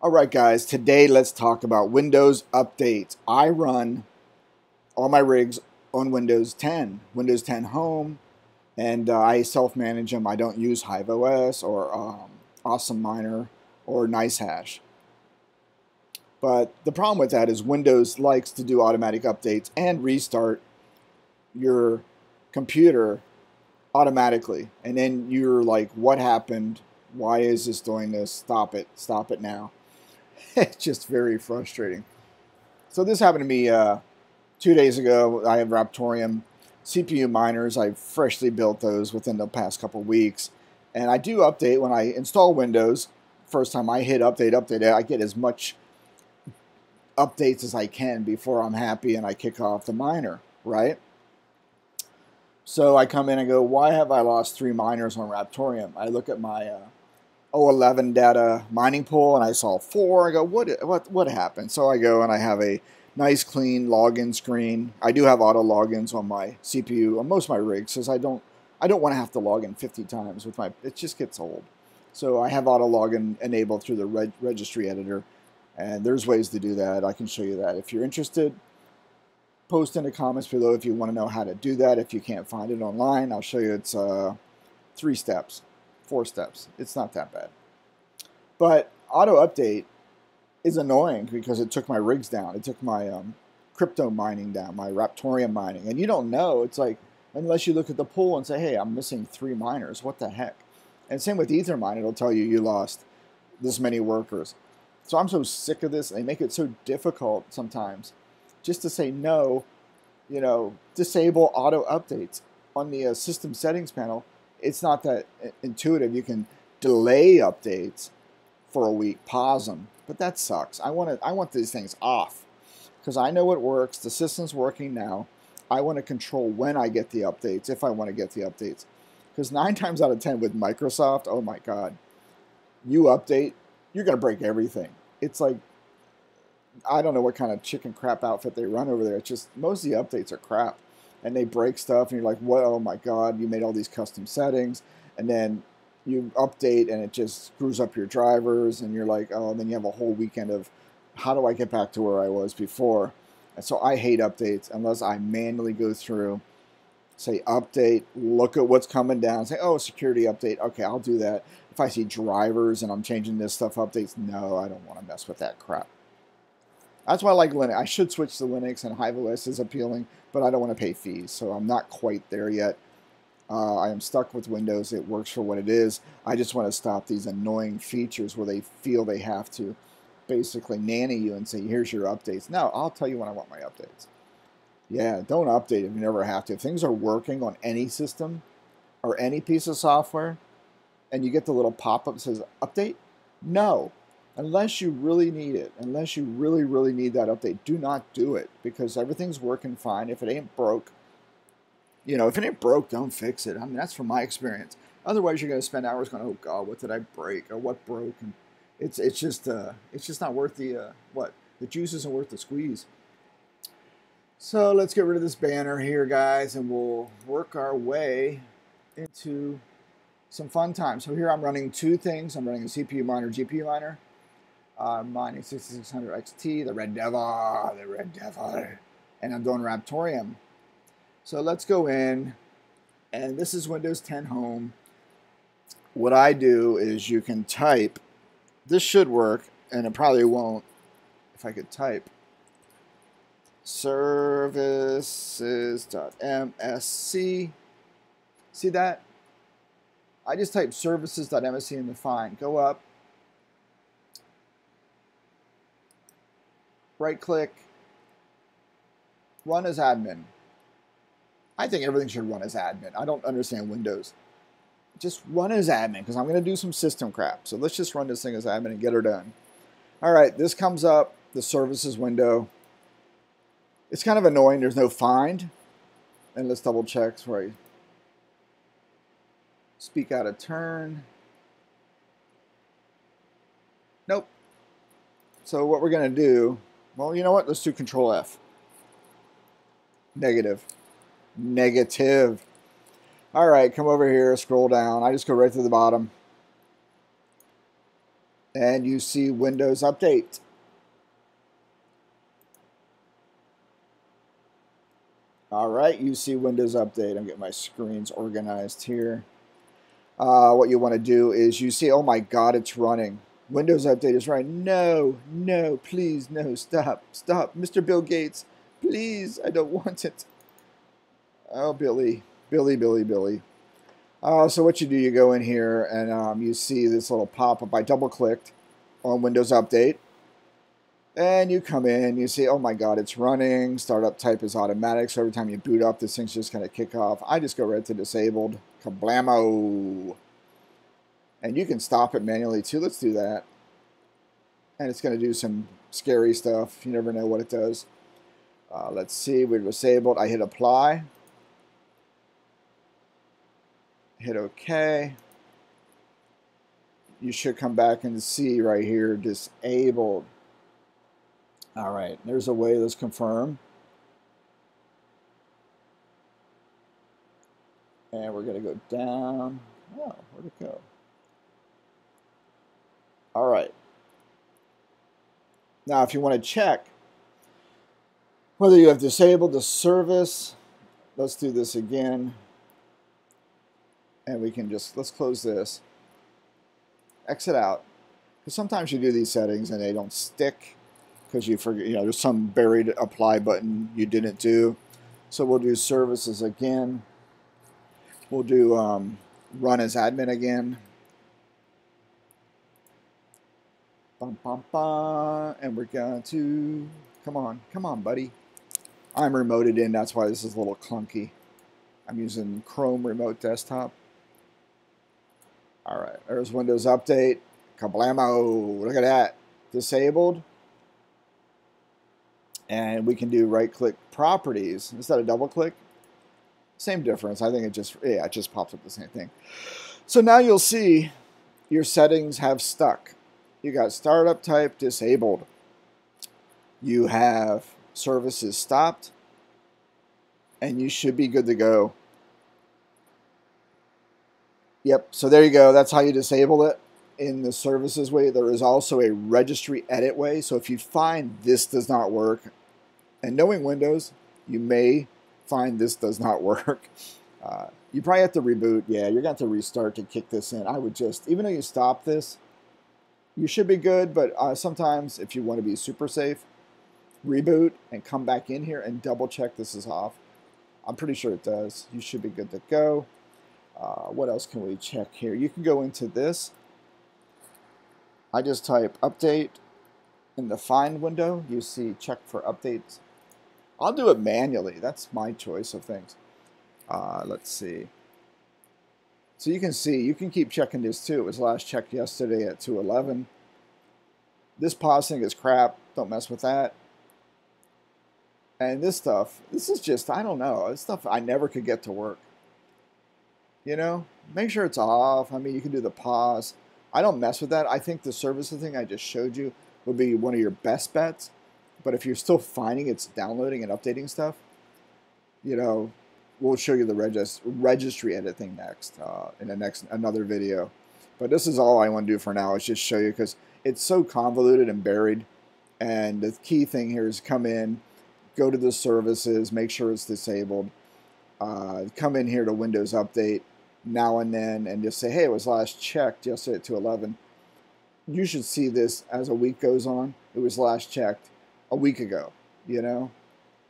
Alright guys, today let's talk about Windows updates. I run all my rigs on Windows 10, Windows 10 Home, and uh, I self-manage them. I don't use HiveOS or um, Awesome Miner or NiceHash. But the problem with that is Windows likes to do automatic updates and restart your computer automatically. And then you're like, what happened? Why is this doing this? Stop it. Stop it now. It's just very frustrating. So this happened to me uh, two days ago. I have Raptoreum CPU miners. I freshly built those within the past couple weeks. And I do update when I install Windows. First time I hit update, update, I get as much updates as I can before I'm happy and I kick off the miner, right? So I come in and go, why have I lost three miners on Raptoreum? I look at my uh, 011 data mining pool and I saw four. I go, what, what, what happened? So I go and I have a nice clean login screen. I do have auto logins on my CPU on most of my rigs because I don't I don't want to have to log in 50 times with my it just gets old. So I have auto login enabled through the reg, registry editor and there's ways to do that. I can show you that. If you're interested, post in the comments below if you want to know how to do that. If you can't find it online, I'll show you it's uh, three steps four steps. It's not that bad. But auto update is annoying because it took my rigs down. It took my um, crypto mining down, my Raptoreum mining. And you don't know. It's like, unless you look at the pool and say, hey, I'm missing three miners. What the heck? And same with Ethermine. It'll tell you you lost this many workers. So I'm so sick of this. They make it so difficult sometimes just to say no, you know, disable auto updates on the uh, system settings panel it's not that intuitive. You can delay updates for a week, pause them, but that sucks. I want to I want these things off because I know it works. The system's working now. I want to control when I get the updates, if I want to get the updates. Because nine times out of ten with Microsoft, oh my God, you update, you're gonna break everything. It's like I don't know what kind of chicken crap outfit they run over there. It's just most of the updates are crap and they break stuff, and you're like, "What? Oh my God! You made all these custom settings," and then you update, and it just screws up your drivers, and you're like, "Oh!" And then you have a whole weekend of, "How do I get back to where I was before?" And so I hate updates unless I manually go through, say update, look at what's coming down, say, "Oh, security update." Okay, I'll do that. If I see drivers and I'm changing this stuff updates, no, I don't want to mess with that crap. That's why I like Linux. I should switch to Linux, and HiveOS is appealing, but I don't want to pay fees, so I'm not quite there yet. Uh, I am stuck with Windows. It works for what it is. I just want to stop these annoying features where they feel they have to basically nanny you and say, here's your updates. No, I'll tell you when I want my updates. Yeah, don't update if you never have to. If things are working on any system or any piece of software and you get the little pop-up that says update, no unless you really need it, unless you really, really need that update, do not do it because everything's working fine. If it ain't broke, you know, if it ain't broke, don't fix it. I mean, that's from my experience. Otherwise, you're going to spend hours going, "Oh God, what did I break? Or what broke?" And it's it's just uh, it's just not worth the uh, what the juice isn't worth the squeeze. So let's get rid of this banner here, guys, and we'll work our way into some fun time. So here I'm running two things. I'm running a CPU miner, GPU miner uh, mining 6600 XT, the Red Devil, the Red Devil, and I'm doing Raptoreum. So let's go in, and this is Windows 10 Home. What I do is you can type, this should work, and it probably won't if I could type services.msc. See that? I just type services.msc in the find. Go up, right click, run as admin. I think everything should run as admin. I don't understand Windows. Just run as admin because I'm going to do some system crap. So let's just run this thing as admin and get her done. All right, this comes up, the services window. It's kind of annoying. There's no find. And let's double check I speak out of turn. Nope. So what we're going to do well, you know what? Let's do Control F. Negative. Negative. All right, come over here, scroll down. I just go right to the bottom. and you see Windows Update. All right, you see Windows Update. I'm getting my screens organized here. Uh, what you want to do is you see, oh my God, it's running. Windows Update is running. No, no, please, no, stop, stop. Mr. Bill Gates, please, I don't want it. Oh, Billy, Billy, Billy, Billy. Uh, so what you do, you go in here and um, you see this little pop-up. I double-clicked on Windows Update. And you come in, you see, oh my God, it's running. Startup type is automatic, so every time you boot up, this thing's just going to kick off. I just go right to disabled. Kablamo! And you can stop it manually too. Let's do that. And it's going to do some scary stuff. You never know what it does. Uh, let's see, we're disabled. I hit apply hit OK. You should come back and see right here, disabled. All right, there's a way, let's confirm. And we're going to go down. Oh, where'd it go? All right. Now, if you want to check whether you have disabled the service, let's do this again and we can just, let's close this, exit out. Because sometimes you do these settings and they don't stick because you forget, you know, there's some buried apply button you didn't do. So we'll do services again. We'll do um, run as admin again. Bum, bum, bum, and we're going to, come on, come on, buddy. I'm remoted in, that's why this is a little clunky. I'm using Chrome Remote Desktop. All right, there's Windows Update. Kablamo, look at that. Disabled. And we can do right-click properties instead of double-click. Same difference. I think it just, yeah, it just pops up the same thing. So now you'll see your settings have stuck. You got startup type disabled. You have services stopped. And you should be good to go. Yep, so there you go. That's how you disable it in the services way. There is also a registry edit way. So if you find this does not work, and knowing Windows, you may find this does not work. Uh, you probably have to reboot. Yeah, you're going to have to restart to kick this in. I would just, even though you stop this, you should be good, but uh, sometimes if you want to be super safe, reboot and come back in here and double check this is off. I'm pretty sure it does. You should be good to go. Uh, what else can we check here? You can go into this. I just type update in the find window. You see check for updates. I'll do it manually. That's my choice of things. Uh, let's see. So you can see, you can keep checking this too. It was last checked yesterday at 211. This pausing is crap. Don't mess with that. And this stuff, this is just, I don't know. This stuff I never could get to work. You know, make sure it's off. I mean, you can do the pause. I don't mess with that. I think the services thing I just showed you would be one of your best bets. But if you're still finding it's downloading and updating stuff, you know, we'll show you the regist registry edit thing next uh, in the next another video. But this is all I want to do for now is just show you because it's so convoluted and buried. And the key thing here is come in, go to the services, make sure it's disabled. Uh, come in here to Windows Update, now and then and just say, hey, it was last checked yesterday at 211. You should see this as a week goes on. It was last checked a week ago, you know?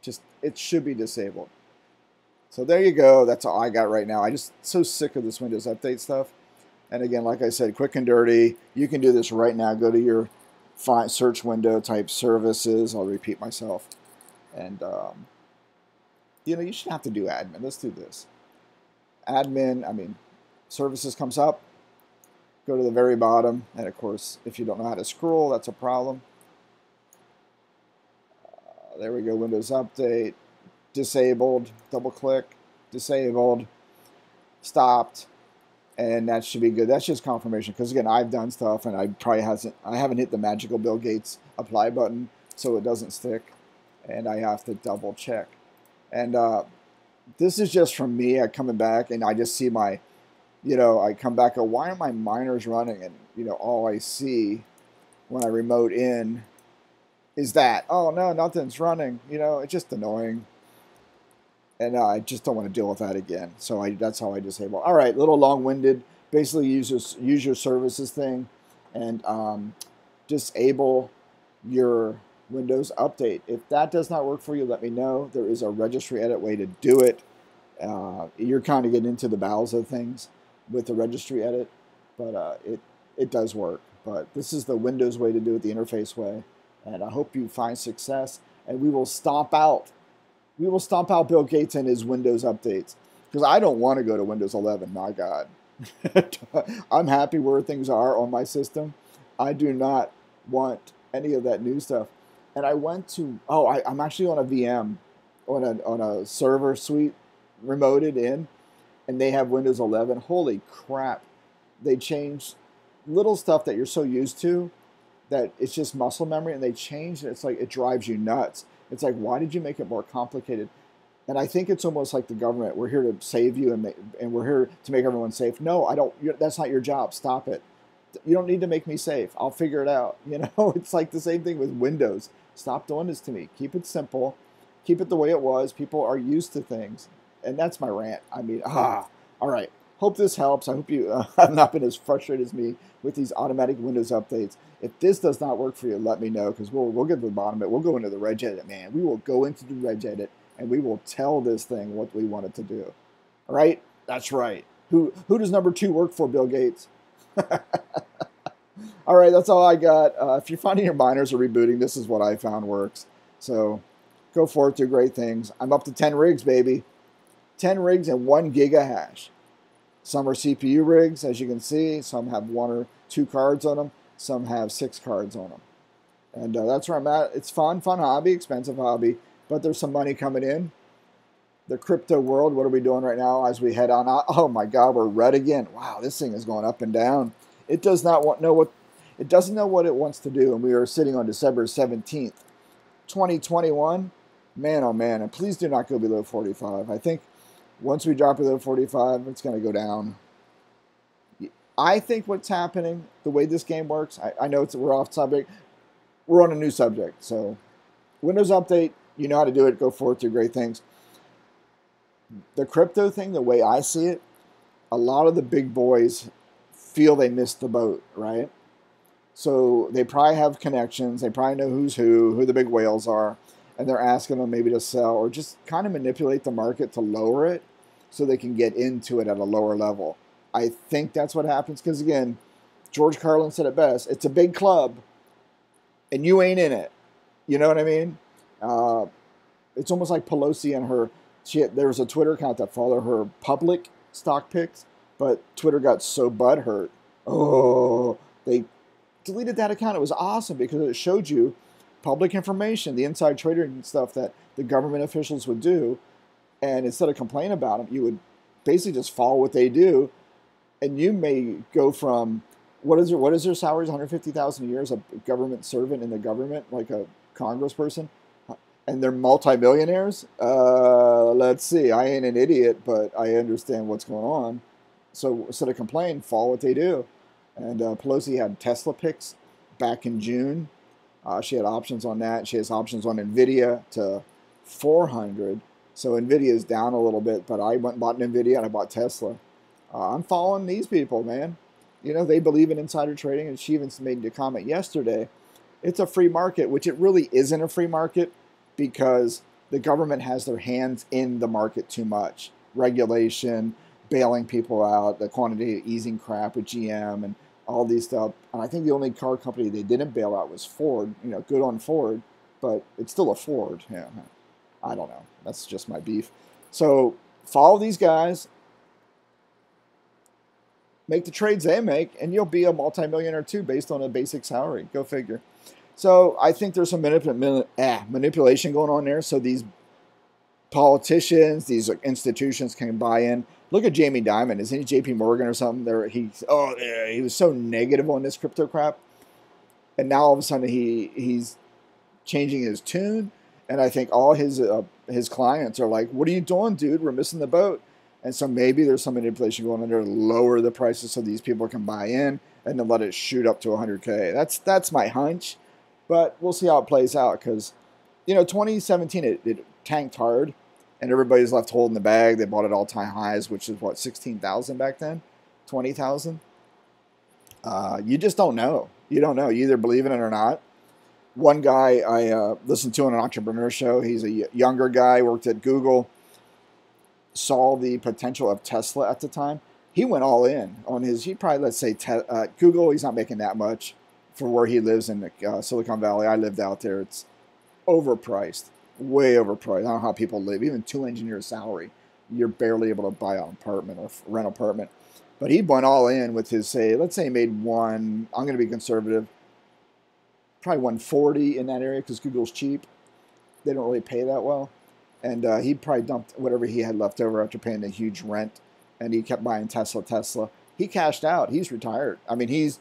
Just, it should be disabled. So there you go. That's all I got right now. I just so sick of this Windows Update stuff. And again, like I said, quick and dirty. You can do this right now. Go to your search window, type services. I'll repeat myself. And, um, you know, you should have to do admin. Let's do this admin, I mean, services comes up, go to the very bottom, and of course, if you don't know how to scroll, that's a problem. Uh, there we go, Windows Update, disabled, double click, disabled, stopped, and that should be good. That's just confirmation, because again, I've done stuff, and I probably hasn't, I haven't hit the magical Bill Gates apply button, so it doesn't stick, and I have to double check. And uh, this is just from me. I coming back and I just see my, you know, I come back. Go, why are my miners running? And you know, all I see when I remote in is that, oh no, nothing's running. You know, it's just annoying. And I just don't want to deal with that again. So I, that's how I disable. All right, little long-winded. Basically, use your, use your services thing and um, disable your Windows Update. If that does not work for you, let me know. There is a registry edit way to do it. Uh, you're kind of getting into the bowels of things with the registry edit, but uh, it, it does work. But this is the Windows way to do it, the interface way. And I hope you find success. And we will stomp out, we will stomp out Bill Gates and his Windows updates. Because I don't want to go to Windows 11, my God. I'm happy where things are on my system. I do not want any of that new stuff. And I went to, oh, I, am actually on a VM, on a, on a server suite, remoted in, and they have Windows 11. Holy crap. They changed little stuff that you're so used to that it's just muscle memory and they change and it's like it drives you nuts. It's like, why did you make it more complicated? And I think it's almost like the government. We're here to save you and, and we're here to make everyone safe. No, I don't. That's not your job. Stop it. You don't need to make me safe. I'll figure it out. You know, it's like the same thing with Windows. Stop doing this to me. Keep it simple. Keep it the way it was. People are used to things. And that's my rant. I mean, ah, all right. Hope this helps. I hope you uh, have not been as frustrated as me with these automatic Windows updates. If this does not work for you, let me know because we'll, we'll get to the bottom of it. We'll go into the regedit, man. We will go into the regedit and we will tell this thing what we want it to do. All right? That's right. Who, who does number two work for, Bill Gates? all right, that's all I got. Uh, if you're finding your miners are rebooting, this is what I found works. So go forth, do great things. I'm up to 10 rigs, baby. 10 rigs and 1 giga hash. Some are CPU rigs, as you can see. Some have one or two cards on them. Some have six cards on them. And uh, that's where I'm at. It's fun, fun hobby, expensive hobby, but there's some money coming in. The crypto world, what are we doing right now as we head on out? Oh my God, we're red again. Wow, this thing is going up and down. It does not want know what it doesn't know what it wants to do. And we are sitting on December 17th, 2021. Man, oh man, and please do not go below 45. I think once we drop below 45, it's going to go down. I think what's happening, the way this game works, I, I know it's we're off subject. We're on a new subject. So, Windows Update, you know how to do it. Go forth, do great things. The crypto thing, the way I see it, a lot of the big boys feel they missed the boat, right? So they probably have connections. They probably know who's who, who the big whales are, and they're asking them maybe to sell or just kind of manipulate the market to lower it so they can get into it at a lower level. I think that's what happens because, again, George Carlin said it best it's a big club and you ain't in it. You know what I mean? Uh, it's almost like Pelosi and her. She had, there was a Twitter account that followed her public stock picks, but Twitter got so butthurt. Oh, they deleted that account. It was awesome because it showed you public information, the inside trading stuff that the government officials would do and instead of complain about them, you would basically just follow what they do, and you may go from what is their what is their salaries? One hundred fifty thousand a year as a government servant in the government, like a congressperson, and they're multimillionaires. Uh, let's see. I ain't an idiot, but I understand what's going on. So instead of complaining, follow what they do. And uh, Pelosi had Tesla picks back in June. Uh, she had options on that. She has options on Nvidia to 400 so Nvidia is down a little bit, but I went and bought Nvidia and I bought Tesla. Uh, I'm following these people, man. You know, they believe in insider trading, and she even made a comment yesterday. It's a free market, which it really isn't a free market because the government has their hands in the market too much. Regulation, bailing people out, the quantity easing crap with GM and all these stuff. And I think the only car company they didn't bail out was Ford. You know, good on Ford, but it's still a Ford. Yeah. I don't know. That's just my beef. So follow these guys, make the trades they make, and you'll be a multimillionaire too based on a basic salary. Go figure. So I think there's some manip- ah, manipulation going on there. So these politicians, these institutions can buy in. Look at Jamie Dimon. Isn't he J.P. Morgan or something? There, he's oh, he was so negative on this crypto crap, and now all of a sudden he he's changing his tune and I think all his uh, his clients are like, "What are you doing, dude? We're missing the boat." And so maybe there's some manipulation going on there to lower the prices so these people can buy in. and then let it shoot up to 100k. That's that's my hunch, but we'll see how it plays out because you know 2017 it, it tanked hard and everybody's left holding the bag. They bought at all time highs, which is what 16,000 back then, 20,000. Uh, you just don't know. You don't know. You either believe in it or not. One guy I uh, listened to on an entrepreneur show. He's a younger guy, worked at Google, saw the potential of Tesla at the time. He went all in on his. He probably let's say te- uh, Google. He's not making that much for where he lives in the, uh, Silicon Valley. I lived out there. It's overpriced, way overpriced. I don't know how people live. Even two engineers' salary, you're barely able to buy an apartment or rent an apartment. But he went all in with his say. Let's say he made one. I'm going to be conservative. Probably 140 in that area because Google's cheap. They don't really pay that well, and uh, he probably dumped whatever he had left over after paying the huge rent, and he kept buying Tesla, Tesla. He cashed out. He's retired. I mean, he's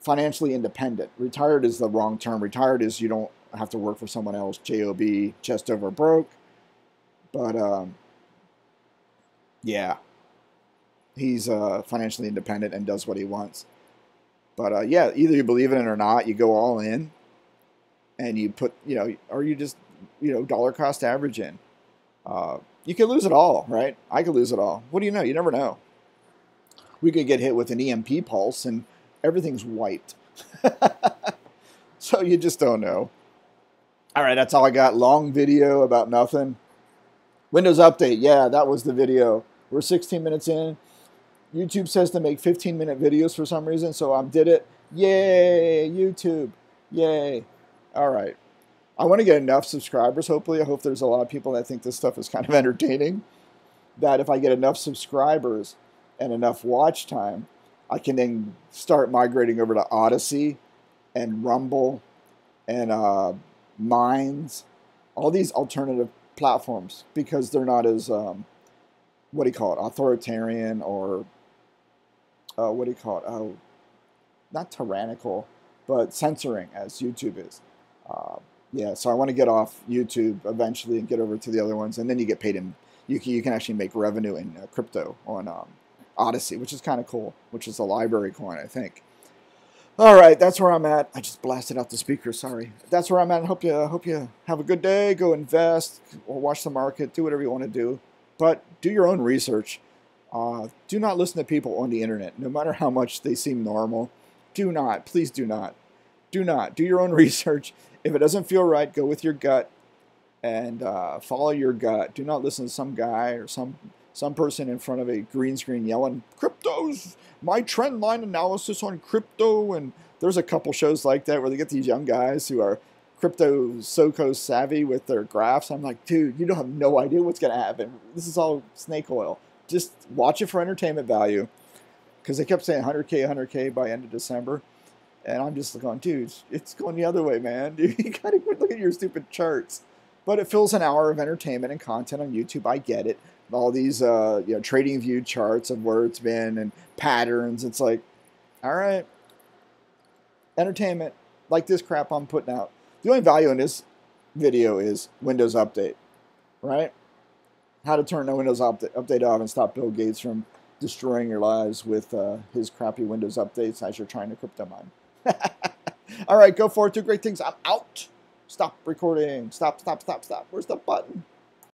financially independent. Retired is the wrong term. Retired is you don't have to work for someone else. Job, just over broke. But um, yeah, he's uh, financially independent and does what he wants. But uh, yeah, either you believe in it or not, you go all in, and you put you know, or you just you know dollar cost average in. Uh, you could lose it all, right? I could lose it all. What do you know? You never know. We could get hit with an EMP pulse and everything's wiped. so you just don't know. All right, that's all I got. Long video about nothing. Windows Update. Yeah, that was the video. We're 16 minutes in. YouTube says to make 15 minute videos for some reason, so I did it. Yay, YouTube. Yay. All right. I want to get enough subscribers, hopefully. I hope there's a lot of people that think this stuff is kind of entertaining. That if I get enough subscribers and enough watch time, I can then start migrating over to Odysee and Rumble and uh, Minds, all these alternative platforms because they're not as, um, what do you call it, authoritarian or uh, what do you call it? Oh, not tyrannical, but censoring as YouTube is. Uh, yeah, so I want to get off YouTube eventually and get over to the other ones, and then you get paid in. You can, you can actually make revenue in uh, crypto on um, Odysee, which is kind of cool. Which is a LBRY coin, I think. All right, that's where I'm at. I just blasted out the speaker. Sorry. That's where I'm at. I hope you hope you have a good day. Go invest or watch the market. Do whatever you want to do, but do your own research. Uh, do not listen to people on the internet, no matter how much they seem normal. Do not, please do not. Do not. Do your own research. If it doesn't feel right, go with your gut and uh, follow your gut. Do not listen to some guy or some some person in front of a green screen yelling, "Crypto's my trend line analysis on crypto." And there's a couple shows like that where they get these young guys who are crypto SOCO savvy with their graphs. I'm like, dude, you don't have no idea what's going to happen. This is all snake oil just watch it for entertainment value because they kept saying 100k 100k by end of december and i'm just going dude it's going the other way man. Dude, you gotta quit looking at your stupid charts. But it fills an hour of entertainment and content on youtube. I get it. All these uh, you know TradingView charts of where it's been and patterns. It's like all right. Entertainment like this crap i'm putting out. The only value in this video is windows update right how to turn the Windows update off and stop Bill Gates from destroying your lives with uh, his crappy Windows updates as you're trying to crypto mine. All right, go forward, do great things. I'm out. Stop recording. Stop, stop, stop, stop. Where's the button?